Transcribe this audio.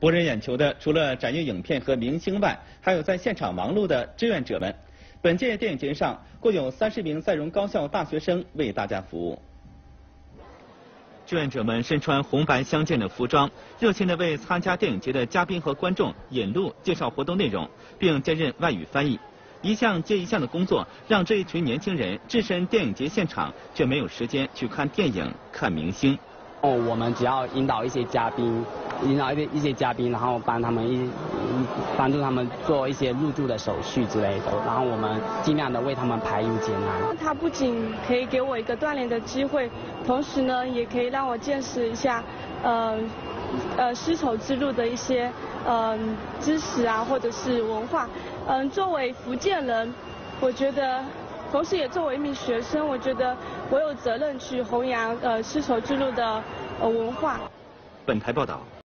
博人眼球的除了展映影片和明星外，还有在现场忙碌的志愿者们。本届电影节上，共有三十名在蓉高校大学生为大家服务。志愿者们身穿红白相间的服装，热情地为参加电影节的嘉宾和观众引路、介绍活动内容，并兼任外语翻译。一项接一项的工作，让这一群年轻人置身电影节现场，却没有时间去看电影、看明星。哦，我们只要引导一些嘉宾，引导一些一些嘉宾，然后帮他们一帮助他们做一些入住的手续之类的，然后我们尽量的为他们排忧解难。他不仅可以给我一个锻炼的机会，同时呢，也可以让我见识一下，呃，呃丝绸之路的一些嗯知识啊，或者是文化。嗯，作为福建人，我觉得。同时，也作为一名学生，我觉得我有责任去弘扬呃丝绸之路的呃文化。本台报道。